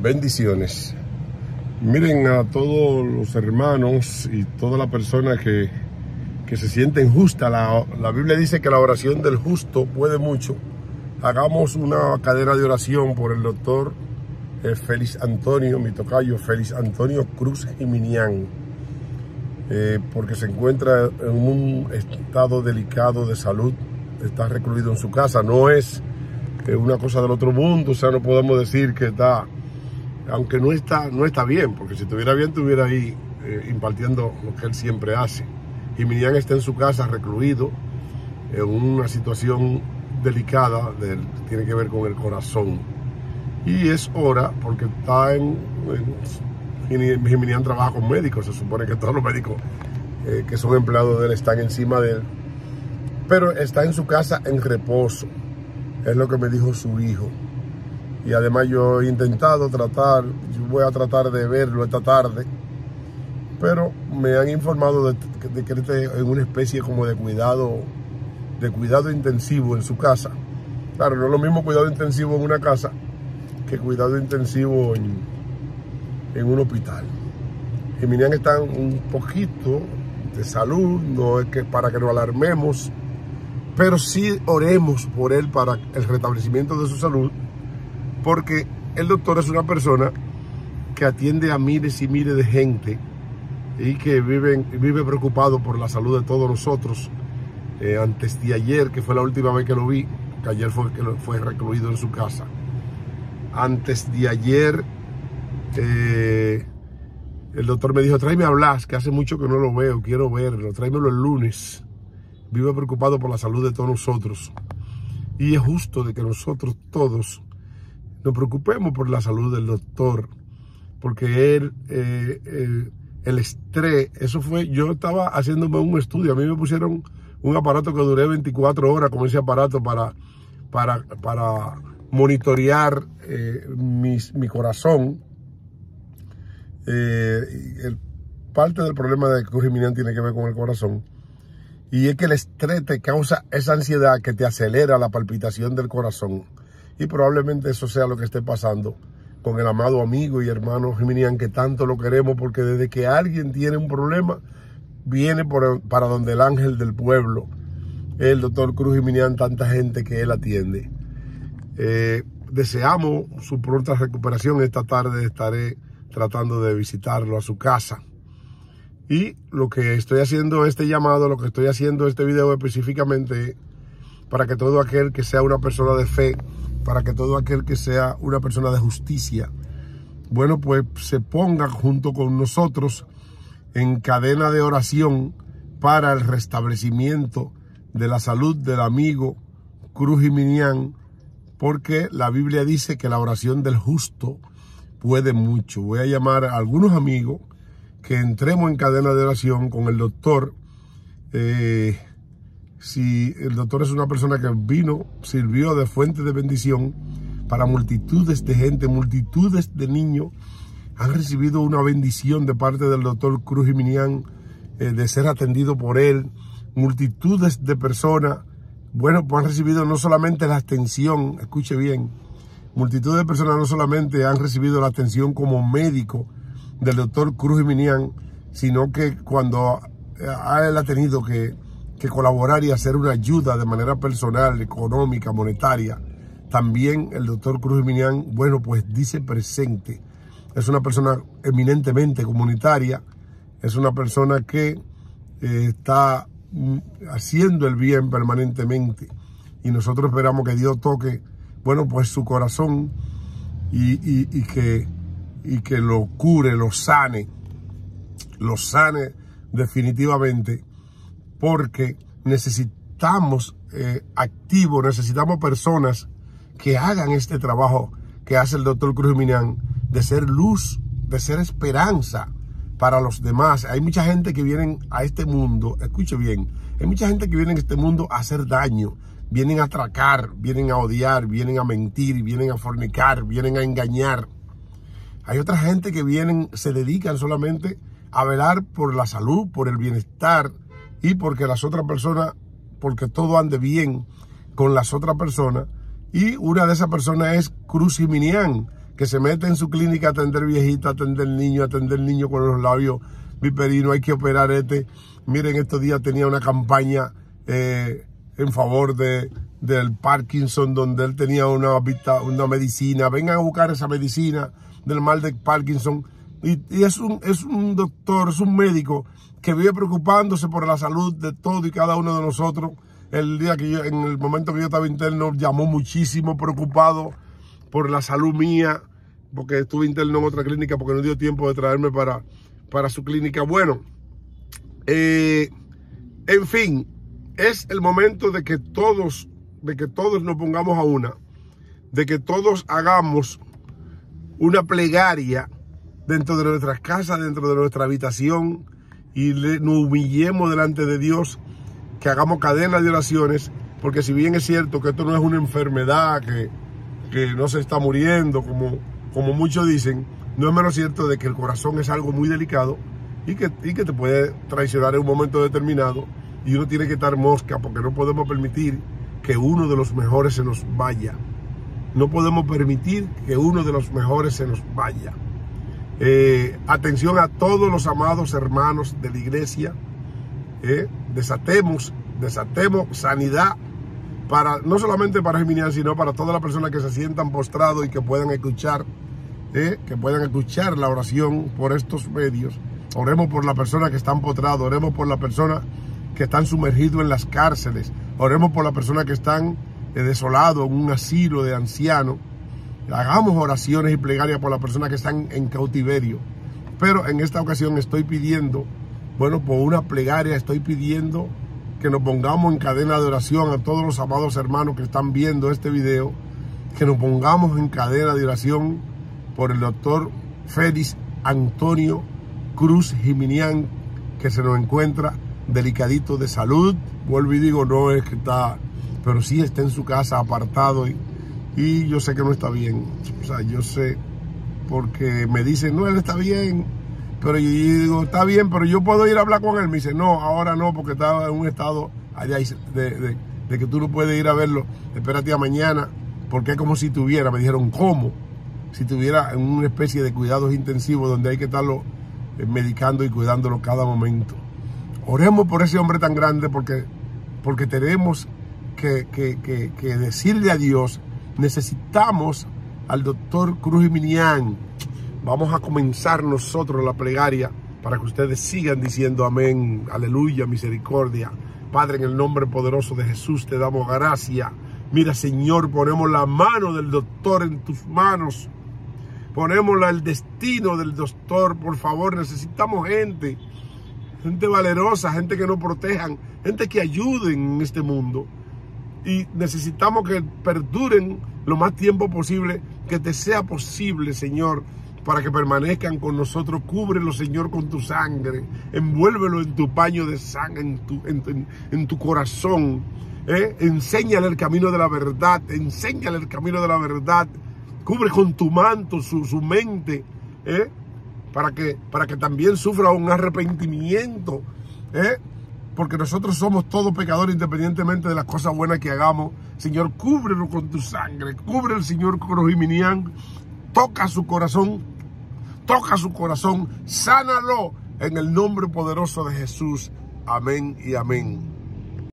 Bendiciones. Miren a todos los hermanos y toda la persona que, que se sienten justa. La, la, Biblia dice que la oración del justo puede mucho. Hagamos una cadena de oración por el doctor eh, Félix Antonio, mi tocayo, Félix Antonio Cruz Jiminián, eh, porque se encuentra en un estado delicado de salud. Está recluido en su casa. No es eh, una cosa del otro mundo, o sea, no podemos decir que está aunque no está, no está bien, porque si estuviera bien estuviera ahí eh, impartiendo lo que él siempre hace. Y Miriam está en su casa recluido en una situación delicada, tiene que ver con el corazón. Y es hora, porque está en, en trabaja con médicos, se supone que todos los médicos eh, que son empleados de él están encima de él, pero está en su casa en reposo, es lo que me dijo su hijo y además yo he intentado tratar, yo voy a tratar de verlo esta tarde, pero me han informado de, que él está en una especie como de cuidado, de cuidado intensivo en su casa. Claro, no es lo mismo cuidado intensivo en una casa que cuidado intensivo en, en un hospital. Geminian está un poquito de salud, no es que para que nos alarmemos, pero sí oremos por él para el restablecimiento de su salud porque el doctor es una persona que atiende a miles y miles de gente y que vive, preocupado por la salud de todos nosotros. Eh, antes de ayer, que fue la última vez que lo vi, que ayer fue que fue recluido en su casa. Antes de ayer, eh, el doctor me dijo, tráeme a Blas, que hace mucho que no lo veo, quiero verlo, tráemelo el lunes. Vive preocupado por la salud de todos nosotros. Y es justo de que nosotros todos nos preocupemos por la salud del doctor, porque él, eh, eh, el estrés, eso fue, yo estaba haciéndome un estudio, a mí me pusieron un aparato que duré 24 horas con ese aparato para, para, para monitorear eh, mi corazón. El, parte del problema de cruz tiene que ver con el corazón. Y es que el estrés te causa esa ansiedad que te acelera la palpitación del corazón. Y probablemente eso sea lo que esté pasando con el amado amigo y hermano Jiminian que tanto lo queremos porque desde que alguien tiene un problema, viene para donde el ángel del pueblo, el doctor Cruz Jiminian, tanta gente que él atiende. Eh, deseamos su pronta recuperación. Esta tarde estaré tratando de visitarlo a su casa. Y lo que estoy haciendo este llamado, lo que estoy haciendo este video específicamente para que todo aquel que sea una persona de fe para que todo aquel que sea una persona de justicia, bueno, pues se ponga junto con nosotros en cadena de oración para el restablecimiento de la salud del amigo Cruz Minian, porque la Biblia dice que la oración del justo puede mucho. Voy a llamar a algunos amigos que entremos en cadena de oración con el doctor eh, si el doctor es una persona que vino, sirvió de fuente de bendición para multitudes de gente, multitudes de niños, han recibido una bendición de parte del doctor Cruz Jiminián eh, de ser atendido por él, multitudes de personas, bueno, pues han recibido no solamente la atención, escuche bien, multitudes de personas no solamente han recibido la atención como médico del doctor Cruz Jiminián, sino que cuando él ha tenido que que colaborar y hacer una ayuda de manera personal, económica, monetaria. También el doctor Cruz Minian, bueno, pues dice presente. Es una persona eminentemente comunitaria, es una persona que eh, está mm, haciendo el bien permanentemente y nosotros esperamos que Dios toque, bueno, pues su corazón y, que, y que lo cure, lo sane, lo sane definitivamente porque necesitamos eh, activos, necesitamos personas que hagan este trabajo que hace el doctor Cruz Minian de ser luz, de ser esperanza para los demás. Hay mucha gente que viene a este mundo, escuche bien, hay mucha gente que viene a este mundo a hacer daño, vienen a atracar, vienen a odiar, vienen a mentir, vienen a fornicar, vienen a engañar. Hay otra gente que vienen, se dedican solamente a velar por la salud, por el bienestar y porque las otras personas, porque todo ande bien con las otras personas. Y una de esas personas es Cruz Minian, que se mete en su clínica a atender viejita, a atender niño, a atender niño con los labios viperinos, hay que operar este. Miren, estos días tenía una campaña eh, en favor de, del Parkinson, donde él tenía una, una medicina. Vengan a buscar esa medicina del mal de Parkinson. Y, y, es, un, es un doctor, es un médico que vive preocupándose por la salud de todo y cada uno de nosotros. El día que yo, en el momento que yo estaba interno, llamó muchísimo preocupado por la salud mía, porque estuve interno en otra clínica, porque no dio tiempo de traerme para, para su clínica. Bueno, eh, en fin, es el momento de que todos, de que todos nos pongamos a una, de que todos hagamos una plegaria dentro de nuestras casas, dentro de nuestra habitación, y nos humillemos delante de Dios, que hagamos cadenas de oraciones, porque si bien es cierto que esto no es una enfermedad que, que no se está muriendo, como, como muchos dicen, no es menos cierto de que el corazón es algo muy delicado y que, y que te puede traicionar en un momento determinado y uno tiene que estar mosca porque no podemos permitir que uno de los mejores se nos vaya. No podemos permitir que uno de los mejores se nos vaya. Eh, atención a todos los amados hermanos de la iglesia. Eh, desatemos, desatemos sanidad para, no solamente para Geminian, sino para todas las personas que se sientan postrados y que puedan escuchar, eh, que puedan escuchar la oración por estos medios. Oremos por las personas que están postrados, oremos por las personas que están sumergidos en las cárceles, oremos por las personas que están desolados en un asilo de ancianos hagamos oraciones y plegarias por las personas que están en cautiverio. Pero en esta ocasión estoy pidiendo, bueno, por una plegaria estoy pidiendo que nos pongamos en cadena de oración a todos los amados hermanos que están viendo este video, que nos pongamos en cadena de oración por el doctor Félix Antonio Cruz Jiminián, que se nos encuentra delicadito de salud. Vuelvo y digo, no es que está, pero sí está en su casa apartado y y yo sé que no está bien. O sea, yo sé, porque me dicen, no, él está bien. Pero yo digo, está bien, pero yo puedo ir a hablar con él. Me dice, no, ahora no, porque está en un estado allá de, de, que tú no puedes ir a verlo. Espérate a mañana, porque es como si tuviera, me dijeron, ¿cómo? Si tuviera en una especie de cuidados intensivos donde hay que estarlo eh, medicando y cuidándolo cada momento. Oremos por ese hombre tan grande porque, porque tenemos que, que, que, que decirle a Dios necesitamos al doctor Cruz Minian. Vamos a comenzar nosotros la plegaria para que ustedes sigan diciendo amén, aleluya, misericordia. Padre, en el nombre poderoso de Jesús te damos gracia. Mira, Señor, ponemos la mano del doctor en tus manos. Ponemos el destino del doctor, por favor, necesitamos gente, gente valerosa, gente que nos protejan, gente que ayuden en este mundo y necesitamos que perduren lo más tiempo posible, que te sea posible, Señor, para que permanezcan con nosotros. Cúbrelo, Señor, con tu sangre. Envuélvelo en tu paño de sangre, en tu, en, tu corazón. ¿eh? Enséñale el camino de la verdad. Enséñale el camino de la verdad. Cubre con tu manto su, su mente. ¿eh? Para, que, para que también sufra un arrepentimiento. ¿eh? Porque nosotros somos todos pecadores independientemente de las cosas buenas que hagamos. Señor, cúbrelo con tu sangre, cubre el Señor Corojiminián, toca su corazón, toca su corazón, sánalo en el nombre poderoso de Jesús. Amén y amén.